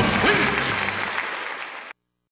Complete.